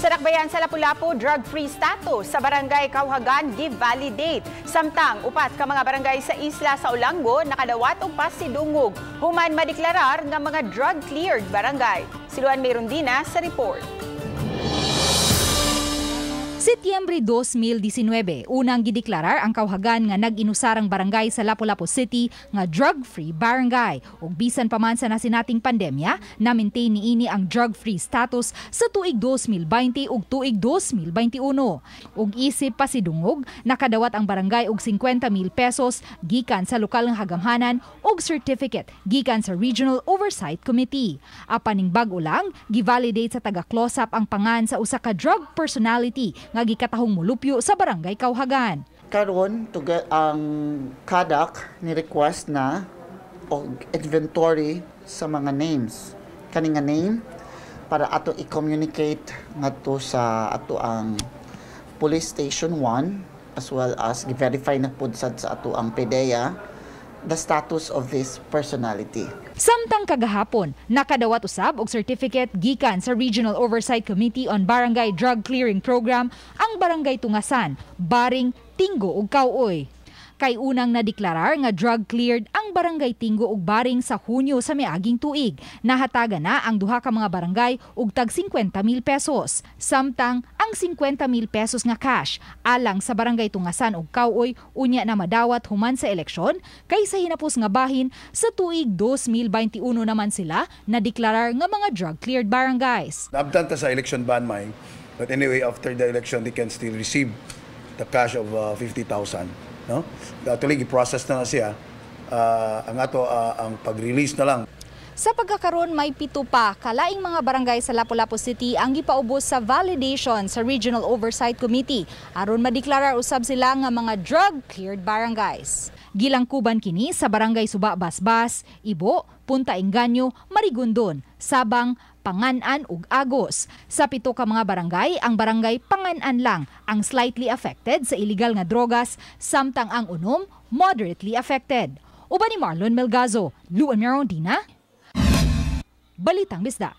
Sa Nakbayan sa Lapu-Lapu, drug-free status sa barangay Kauhagan give validate. Samtang upat ka mga barangay sa isla sa Olanggo nakadawat og pasidungog. Human madeklarar nga mga drug-cleared barangay. Siluan Merondina sa report. Setyembre 2019, unang gideklarar ang kauhagan nga nag-inusarang barangay sa Lapu-Lapu City nga drug-free barangay. Ug bisan pa man sa nasinating pandemya, na-maintain niini ang drug-free status sa tuig 2020 ug tuig 2021. Ug isip pa si Dungog, nakadawat ang barangay og 50 mil pesos gikan sa lokal nga hagamhanan ug certificate gikan sa Regional Oversight Committee. Apaning bag-o lang, givalidate sa taga-close-up ang pangan sa usa ka drug personality nga gikatahong mulupyo sa barangay Kauhagan. karon tuga ang kadak ni request na og inventory sa mga names kani nga name para ato i-communicate ngadto sa ato ang police station 1 as well as gi-verify na pud sa ato ang PDEA the status of this personality. Samtang kagahapon, nakadawat usab og certificate gikan sa Regional Oversight Committee on Barangay Drug Clearing Program ang Barangay Tungasan, Baring, Tinggo ug Kauoy. Kay unang nadeklarar nga drug cleared ang Barangay Tinggo ug Baring sa Hunyo sa miaging tuig. Nahataga na ang duha ka mga barangay og tag 50 mil pesos. Samtang ang 50 mil pesos nga cash alang sa Barangay Tungasan ug Kauoy unya na madawat human sa eleksyon kaysa hinapos nga bahin sa tuig 2021 naman sila na deklarar nga mga drug cleared barangays. Naabtan ta sa election ban may. But anyway, after the election, they can still receive the cash of uh, 50,000. No? Actually, i-process na na siya. Uh, ang ato, uh, ang pag-release na lang. Sa pagkakaroon may pito pa kalaing mga barangay sa Lapu-Lapu City ang gipaubos sa validation sa Regional Oversight Committee aron madeklarar usab sila nga mga drug cleared barangays. Gilangkuban kini sa barangay Suba Basbas, Ibo, Punta Enganyo, Marigondon, Sabang, Panganan ug Agos. Sa pito ka mga barangay, ang barangay Panganan lang ang slightly affected sa illegal nga drogas, samtang ang unom moderately affected. Uban ni Marlon Melgazo, Luan Merondina, Balitang Bisda.